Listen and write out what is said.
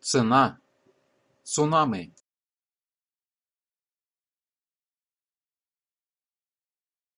цена цунами